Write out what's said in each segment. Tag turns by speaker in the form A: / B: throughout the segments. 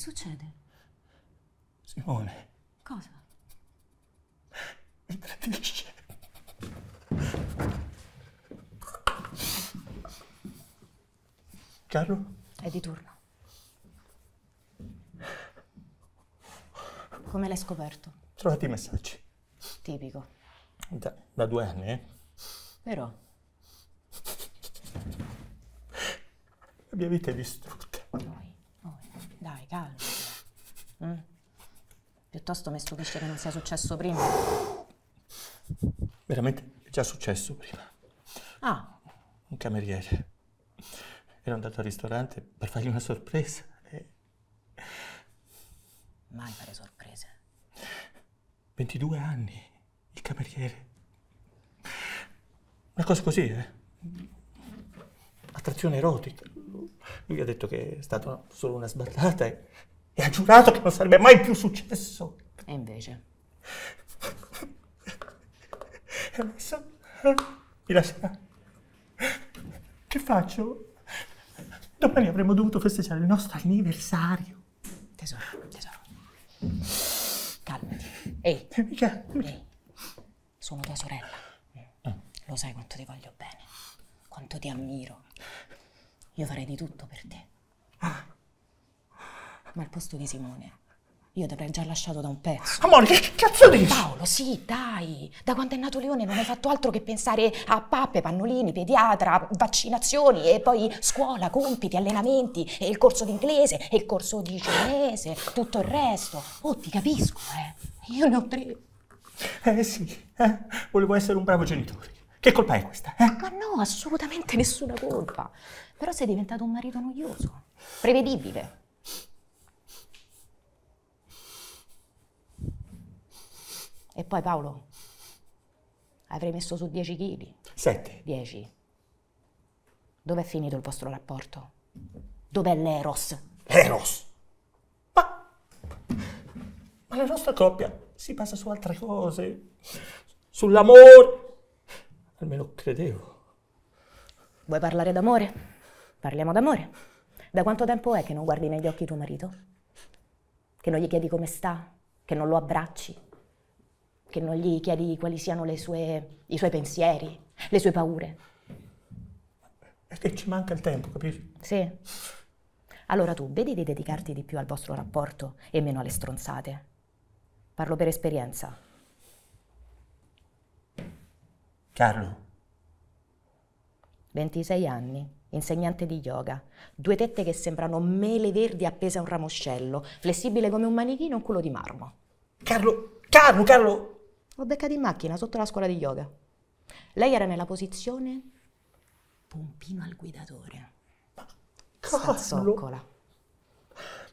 A: succede?
B: Simone,
A: Cosa?
B: mi tradisce. Carlo?
A: È di turno. Come l'hai scoperto?
B: Trovati i messaggi.
A: Tipico.
B: Da, da due anni, eh?
A: Però,
B: La mia vita è distrutta.
A: poi, dai, calma. Mm? Piuttosto mi stupisce che non sia successo prima.
B: Veramente è già successo prima.
A: Ah,
B: Un cameriere. Ero andato al ristorante per fargli una sorpresa. E
A: mai fare sorprese.
B: 22 anni, il cameriere. Una cosa così, eh? Attrazione erotica. Lui ha detto che è stata solo una sballata e, e ha giurato che non sarebbe mai più successo.
A: E invece?
B: E adesso eh, mi lascerà. Che faccio? Domani avremmo dovuto festeggiare il nostro anniversario.
A: Tesoro, tesoro. Calmati. Ehi,
B: E mica,
A: ehi. Sono tua sorella. Lo sai quanto ti voglio bene. Quanto ti ammiro. Io farei di tutto per te. Ma al posto di Simone, io ti avrei già lasciato da un pezzo.
B: Amore, che cazzo dici?
A: Paolo, sì, dai. Da quando è nato Leone non hai fatto altro che pensare a pappe, pannolini, pediatra, vaccinazioni e poi scuola, compiti, allenamenti e il corso di inglese e il corso di cinese, tutto il resto. Oh, ti capisco, eh. Io ne ho tre.
B: Eh sì, eh? volevo essere un bravo genitore. Che colpa è questa? Eh?
A: Ma no, assolutamente nessuna colpa. Però sei diventato un marito noioso, prevedibile. E poi Paolo, avrei messo su 10 kg.
B: Sette.
A: 10. Dov'è finito il vostro rapporto? Dov'è l'Eros?
B: Eros. Ma, ma la nostra coppia si basa su altre cose. Sull'amore. Almeno credevo.
A: Vuoi parlare d'amore? Parliamo d'amore. Da quanto tempo è che non guardi negli occhi tuo marito? Che non gli chiedi come sta? Che non lo abbracci? Che non gli chiedi quali siano le sue- i suoi pensieri, le sue paure?
B: È che ci manca il tempo, capisci?
A: Sì. Allora tu vedi di dedicarti di più al vostro rapporto e meno alle stronzate. Parlo per esperienza.
B: Carlo,
A: 26 anni, insegnante di yoga, due tette che sembrano mele verdi appese a un ramoscello, flessibile come un manichino e un culo di marmo.
B: Carlo, Carlo, Carlo.
A: L'ho beccata in macchina sotto la scuola di yoga. Lei era nella posizione pompino al guidatore.
B: Carlo.
A: Stazzoccola.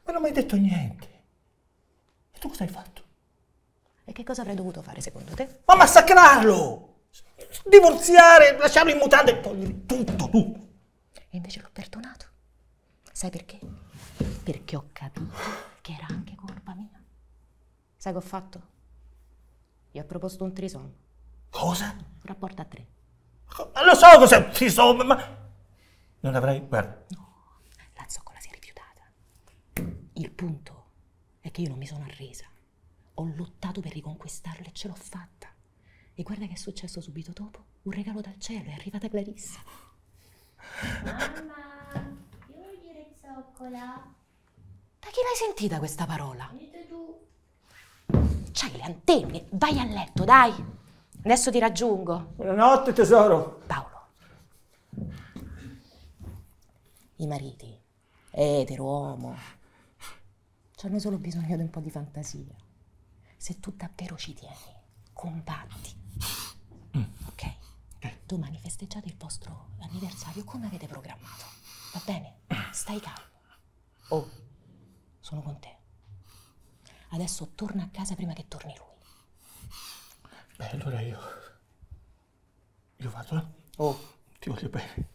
B: Ma non mi hai detto niente. E tu cosa hai fatto?
A: E che cosa avrei dovuto fare secondo te?
B: Ma massacrarlo! Divorziare, lasciarlo in mutande e togliere tutto, tutto.
A: E invece l'ho perdonato. Sai perché? Perché ho capito che era anche colpa mia. Sai che ho fatto? Gli ho proposto un trisom,
B: Cosa?
A: un rapporto a tre.
B: Ma Lo so cos'è, sì, so, ma... Non avrei... Guarda,
A: La zoccola si è rifiutata. Il punto è che io non mi sono arresa. Ho lottato per riconquistarla e ce l'ho fatta. E guarda che è successo subito dopo. Un regalo dal cielo, è arrivata Clarissa.
C: Mamma, io vuol dire zoccola.
A: Da chi l'hai sentita questa parola?
C: Detto tu.
A: C'hai le antenne, vai a letto, dai. Adesso ti raggiungo.
B: buonanotte tesoro.
A: Paolo. I mariti, etero, uomo, hanno solo bisogno di un po' di fantasia. Se tu davvero ci tieni, combatti. Ok? Domani festeggiate il vostro anniversario come avete programmato. Va bene? Stai calmo. Oh, sono con te. Adesso torna a casa prima che torni lui.
B: Beh, allora io... Io vado, eh?
A: Oh,
B: Ti voglio bene.